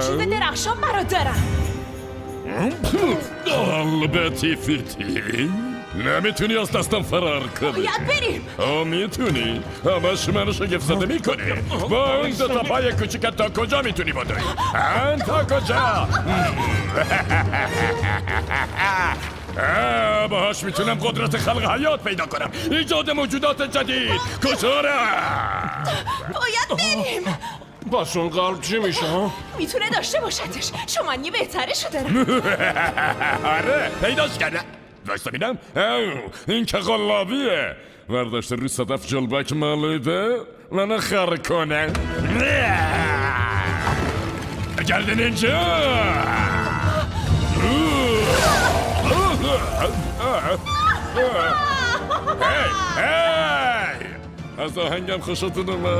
چیز درخشان برادرم البته فیتی نمی‌تونی از دستم فرار کنی. باید بریم. آه می‌تونی. همش منو شگفت زده می‌کنی. با اون دو تا پای کوچیکت تا کجا می‌تونی بدوی تا کجا؟ باهاش می‌تونم قدرت خلق حیات پیدا کنم. ایجاد موجودات جدید. کجا؟ پس اون قلب چی میشه ها؟ می‌تونه داشته باشدش شما یه بهترشو دارم آره پیداش کردم وایستا بینم این که قلابیه ورداشته روی صدف جلبک مالیده منو خر کنه گردن اینجا هی هی از آهنگم خوشتون اومد